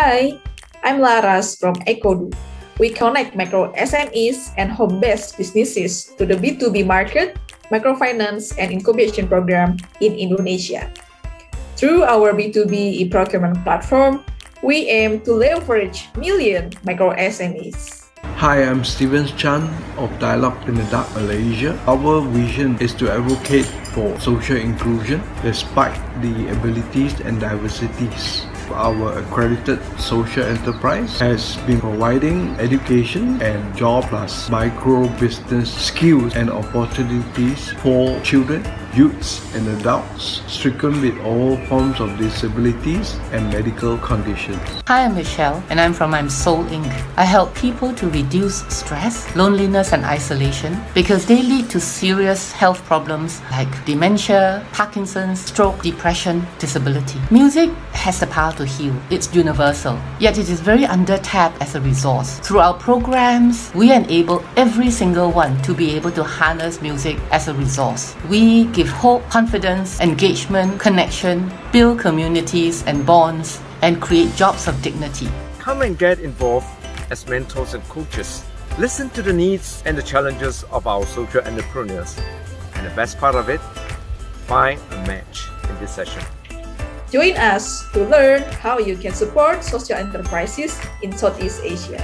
Hi, I'm Laras from Ecodoe. We connect micro SMEs and home-based businesses to the B2B market, microfinance, and incubation program in Indonesia. Through our B2B e-procurement platform, we aim to leverage million micro SMEs. Hi, I'm Steven Chan of Dialogue in the Dark Malaysia. Our vision is to advocate for social inclusion despite the abilities and diversities our accredited social enterprise has been providing education and job plus micro business skills and opportunities for children, youths and adults stricken with all forms of disabilities and medical conditions. Hi, I'm Michelle and I'm from I'm Soul Inc. I help people to reduce stress, loneliness and isolation because they lead to serious health problems like dementia, Parkinson's, stroke, depression, disability. Music has the power to heal. It's universal, yet it is very under-tapped as a resource. Through our programs, we enable every single one to be able to harness music as a resource. We give hope, confidence, engagement, connection, build communities and bonds, and create jobs of dignity. Come and get involved as mentors and coaches. Listen to the needs and the challenges of our social entrepreneurs. And the best part of it, find a match in this session. Join us to learn how you can support social enterprises in Southeast Asia.